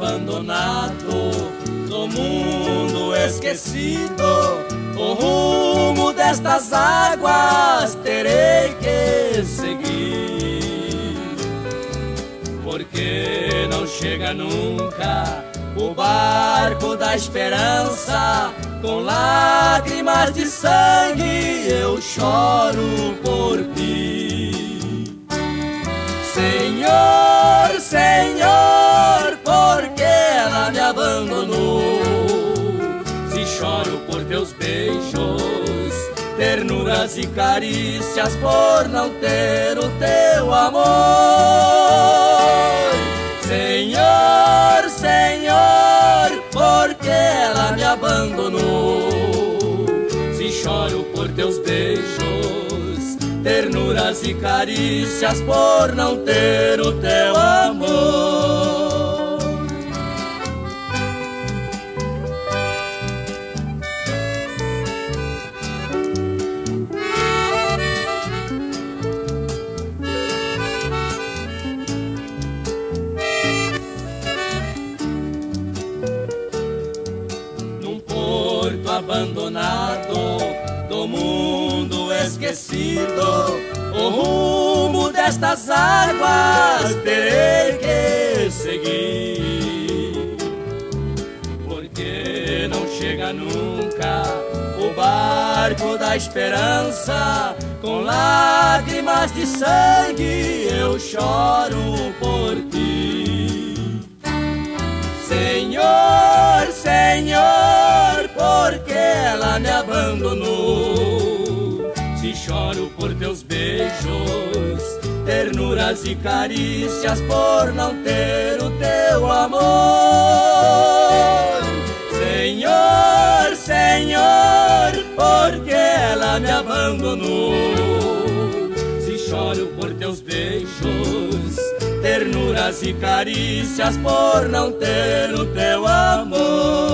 abandonado, do mundo esquecido, o rumo destas águas terei que seguir. Porque não chega nunca o barco da esperança, com lágrimas de sangue eu choro teus beijos, ternuras e carícias, por não ter o teu amor. Senhor, Senhor, porque ela me abandonou? Se choro por teus beijos, ternuras e carícias, por não ter o teu amor. Abandonado, do mundo esquecido, o rumo destas águas terei que seguir. Porque não chega nunca o barco da esperança, com lágrimas de sangue eu choro por me abandonou? Se choro por teus beijos, ternuras e carícias, por não ter o teu amor. Senhor, Senhor, porque ela me abandonou? Se choro por teus beijos, ternuras e carícias por não ter o teu amor.